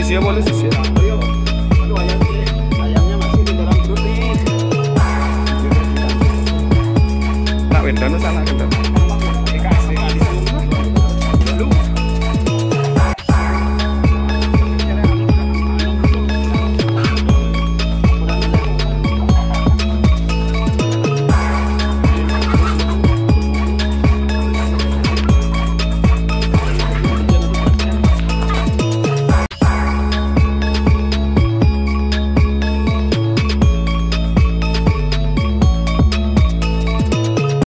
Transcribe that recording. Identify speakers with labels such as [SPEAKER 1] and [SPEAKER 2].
[SPEAKER 1] politisi ya politisi ya. Nak wendana.